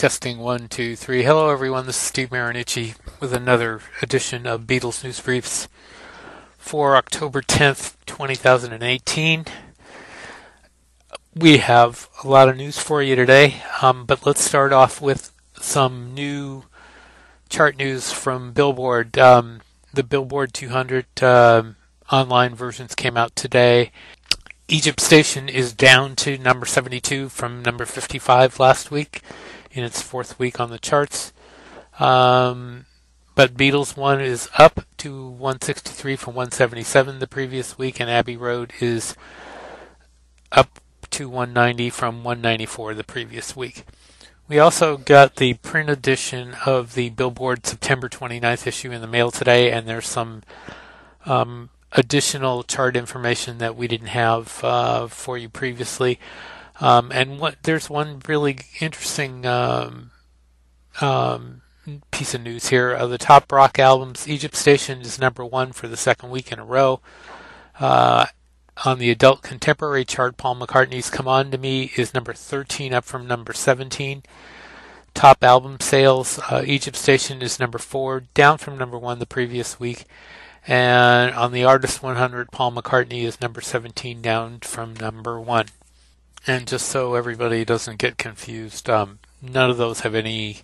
Testing one, two, three. Hello, everyone. This is Steve Marinucci with another edition of Beatles News Briefs for October 10th, 2018. We have a lot of news for you today, um, but let's start off with some new chart news from Billboard. Um, the Billboard 200 um, online versions came out today. Egypt Station is down to number 72 from number 55 last week in its fourth week on the charts. Um, but Beatles 1 is up to 163 from 177 the previous week, and Abbey Road is up to 190 from 194 the previous week. We also got the print edition of the Billboard September 29th issue in the mail today, and there's some um, additional chart information that we didn't have uh, for you previously. Um, and what there's one really interesting um, um, piece of news here. Uh, the top rock albums, Egypt Station is number one for the second week in a row. Uh, on the adult contemporary chart, Paul McCartney's Come On to Me is number 13, up from number 17. Top album sales, uh, Egypt Station is number four, down from number one the previous week. And on the Artist 100, Paul McCartney is number 17, down from number 1. And just so everybody doesn't get confused, um, none of those have any,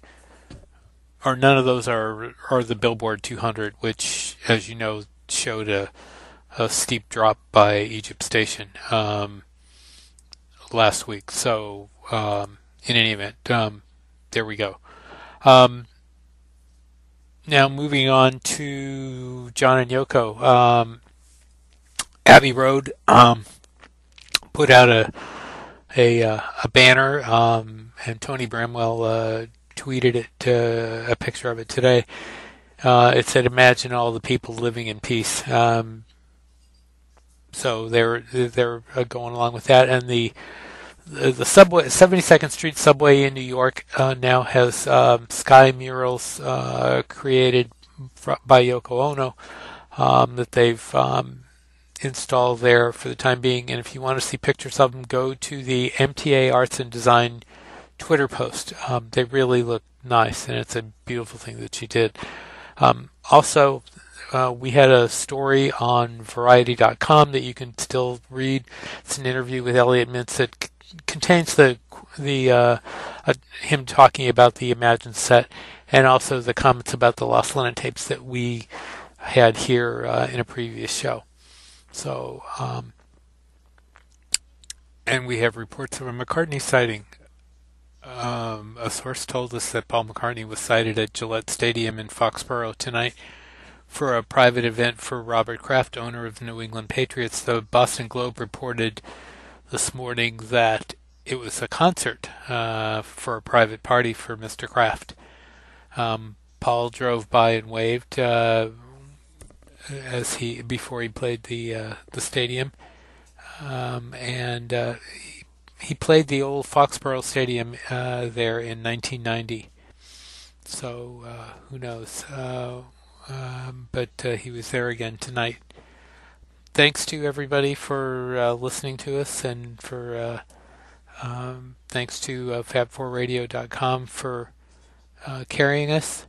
or none of those are are the Billboard 200, which, as you know, showed a, a steep drop by Egypt Station um, last week. So, um, in any event, um, there we go. Um, now moving on to John and Yoko. Um, Abbey Road put out a a, uh, a banner, um, and Tony Bramwell uh, tweeted it, uh, a picture of it today. Uh, it said, "Imagine all the people living in peace." Um, so they're they're uh, going along with that, and the the, subway, 72nd Street subway in New York uh, now has um, sky murals created by Yoko Ono um, that they've installed there for the time being. And if you want to see pictures of them, go to the MTA Arts and Design Twitter post. Um, they really look nice, and it's a beautiful thing that she did. Um, also, uh, we had a story on Variety.com that you can still read. It's an interview with Elliot Mintz that contains the the uh, uh, him talking about the Imagine set and also the comments about the Lost Lennon tapes that we had here uh, in a previous show. So, um, and we have reports of a McCartney sighting. Um, a source told us that Paul McCartney was sighted at Gillette Stadium in Foxborough tonight for a private event for Robert Kraft, owner of the New England Patriots. The Boston Globe reported this morning that it was a concert uh, for a private party for Mr. Kraft. Um, Paul drove by and waved uh, as he before he played the uh, the stadium, um, and uh, he, played the old Foxborough Stadium uh, there in 1990. So uh, who knows? Um, but he was there again tonight thanks to everybody for uh, listening to us and for uh, um, thanks to uh, fab4radio.com for uh, carrying us.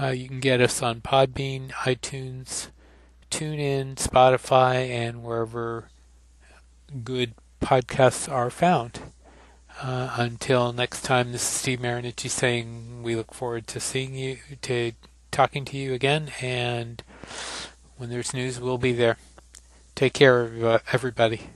Uh, you can get us on Podbean, iTunes, TuneIn, Spotify, and wherever good podcasts are found. Uh, until next time, this is Steve Marinucci saying we look forward to seeing you, to talking to you again, and when there's news, we'll be there. Take care, everybody.